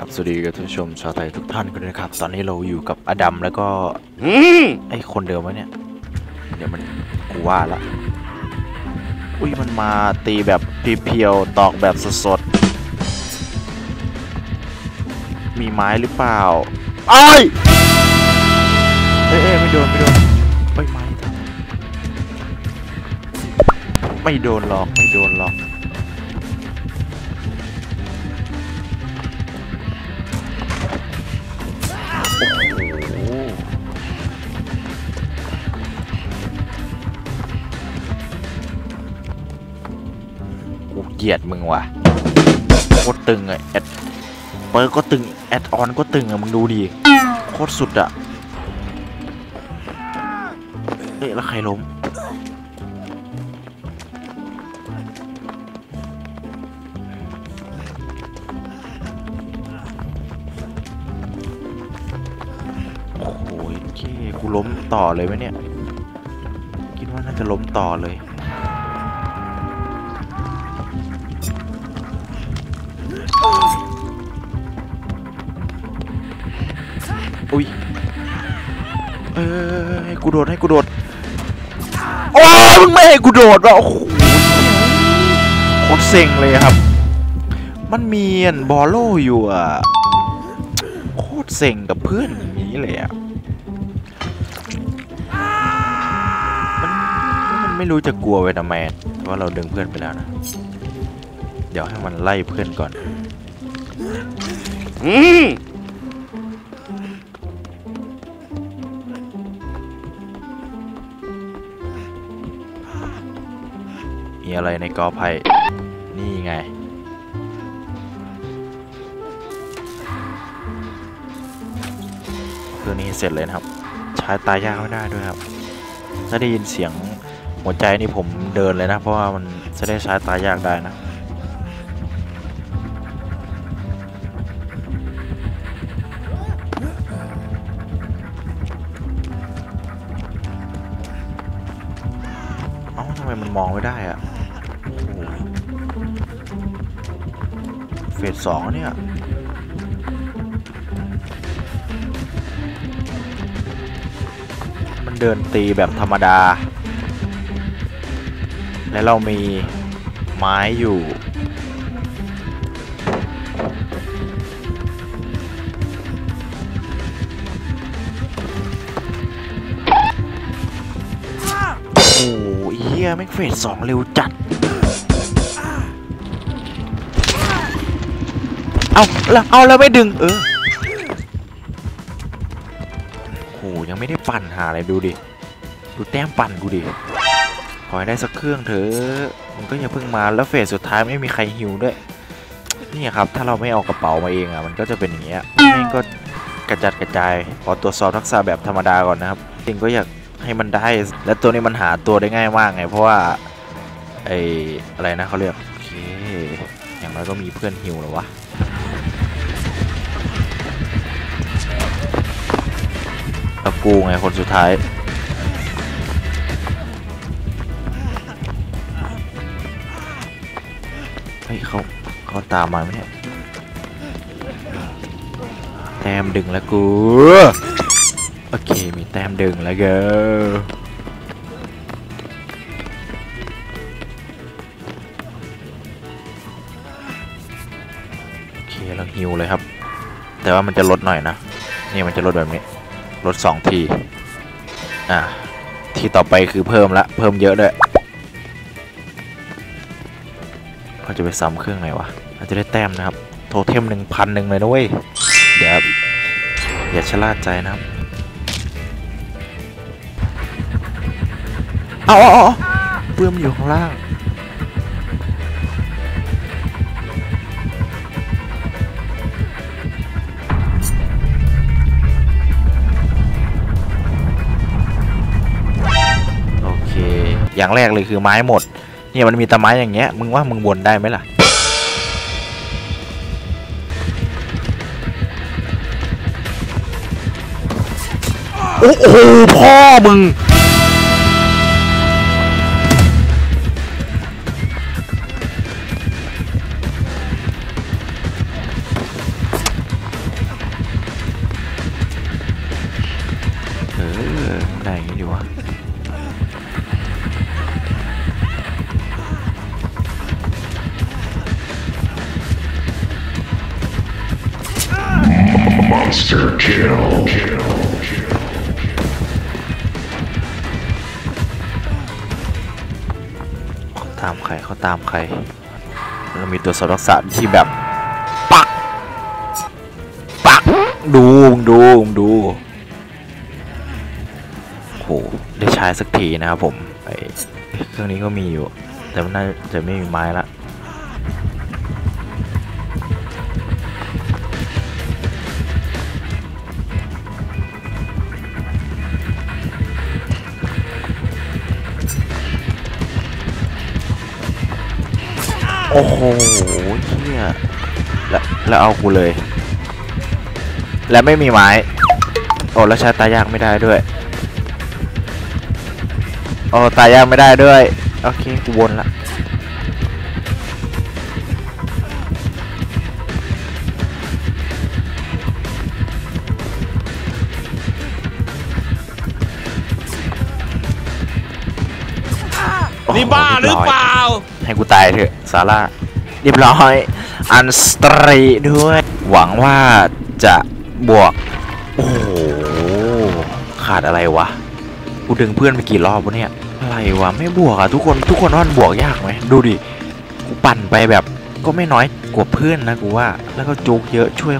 กับสวัสดีกับท่านผู้ชมชาวไทยทุกท่านกันด้วยนะครับ ตอนนี้เราอยู่กับอดัมแล้วก็อืมไอ้คนเดิมวะเนี่ย เดี๋ยวมันกูว่าละ อุ้ยมันมาตีแบบเพียวๆตอกแบบสดๆ มีไม้หรือเปล่าไอ้ายเอ้ยเอ้ยไม่โดนไม่โดนเอ้ยไม้ทำไม่โดนหรอกไม่โดนหรอก เกลียดมึงว่ะโคตรตึงอะแอดเปิร์ก็ตึง แอดออนก็ตึงอะมึงดูดิโคตรสุดอะเอ๊ะแล้วใครล้มโอ้โหเจ๊กูล้มต่อเลยไหมเนี่ย คิดว่าน่าจะล้มต่อเลย อุ้ยเอ้ยให้กูโดดให้กูโดดโอ้ยมึงไม่ให้กูโดดวะโอ้โหโคตรเซ็งเลยครับ มันมีอันบอลโลอยู่อะโคตรเซ็งกับเพื่อนอย่างนี้เลยอะมันไม่รู้จะกลัวไปทำไมแต่ว่าเราดึงเพื่อนไปแล้วนะ เดี๋ยวให้มันไล่เพื่อนก่อน อืม มีอะไรในกอไผ่นี่ไง คือนี้เสร็จเลยนะครับ ใช้ตายยากไม่ได้ด้วยครับ ถ้าได้ยินเสียงหัวใจนี่ผมเดินเลยนะ เพราะว่ามันจะได้ใช้ตายยากได้นะเอ้าทำไมมันมองไม่ได้อะ ฟสสองเนี่ย มันเดินตีแบบธรรมดา และเรามีไม้อยู่ โอ้โหเฮียแม่งเฟสสองเร็วจัด เอาแล้วเอาแล้วไม่ดึง เออโหยังไม่ได้ปั่นหาอะไรดูดิ ดูแต้มปั่นกูดิ ขอให้ได้สักเครื่องเถอะมันก็ย่าเพิ่งมาแล้วเฟสสุดท้ายไม่มีใครฮิวด้วย นี่ครับ ถ้าเราไม่เอากระเป๋ามาเองอะ มันก็จะเป็นอย่างเงี้ยแม่งก็กระจัดกระจาย ขอตรวจสอบทักษะแบบธรรมดาก่อนนะครับจริงก็อยากให้มันได้ และตัวนี้มันหาตัวได้ง่ายมากไง เพราะว่าไออะไรนะเขาเรียกโอเคอย่างน้อยก็มีเพื่อนฮิวแล้ววะ กูไงคนสุดท้าย เฮ้ยเขาเขาตามมาไหมเนี่ยแต้มดึงแล้วกู โอเค มีแต้มดึงแล้วเกอโอเคเราฮิวเลยครับ แต่ว่ามันจะลดหน่อยนะ นี่มันจะลดแบบนี้ ลดสองทีอะทีต่อไปคือเพิ่มละเพิ่มเยอะด้วยเขาจะไปซ้ำเครื่องไหนวะเราจะได้แต้มนะครับ โทเทมหนึ่งพันหนึ่งเลยนะเว้ยเดี๋ยวอย่าชะล่าใจนะครับเอาเอาเอาเพื่มอยู่ข้างล่าง อย่างแรกเลยคือไม้หมดเนี่ยมันมีตะไม้อย่างเงี้ยมึงว่ามึงวนได้ไหมล่ะโอ้โหพ่อมึงเออได้ยังดีวะ ครเขาตามใครเรามีตัวสอดรักษาที่แบบ ปัก ปัก ดูดูดูโหได้ใช้สักทีนะครับผมไอเครื่องนี้ก็มีอยู่ แต่มันน่าจะไม่มีไม้ละ โอ้โหเฮียแล้วแล้วเอากูเลย แล้วไม่มีไม้ โอ้แล้วใช้ตายากไม่ได้ด้วย โอ้ตายากไม่ได้ด้วย โอเคกูวนละ นี่บ้าหรือเปล่า ให้กูตายเถอะซาร่าเรียบร้อย อันสตรีด้วย หวังว่าจะบวก โอ้โห ขาดอะไรวะ กูดึงเพื่อนไปกี่รอบวะเนี่ย อะไรวะ ไม่บวกอะทุกคนทุกคนว่ามันบวกยากไหม ดูดิ กูปั่นไปแบบก็ไม่น้อยกว่าเพื่อนนะกูว่า แล้วก็จุกเยอะช่วย